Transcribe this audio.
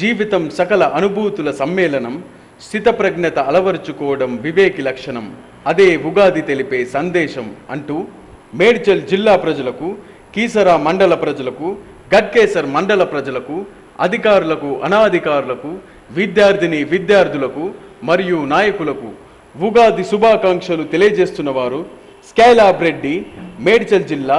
జీవితం సకల అనుభూతుల సమ్మేళనం స్థితప్రజ్ఞత అలవరుచుకోవడం వివేకి లక్షణం. అదే ఉగాది తెలిపే సందేశం అంటూ మేడ్చల్ జిల్లా ప్రజలకు కీసరా మండల ప్రజలకు గడ్కేసర్ మండల ప్రజలకు అధికారులకు అనాధికారులకు విద్యార్థిని విద్యార్థులకు మరియు నాయకులకు ఉగాది శుభాకాంక్షలు తెలియజేస్తున్న వారు స్కైలాబ్ రెడ్డి మేడ్చల్ జిల్లా.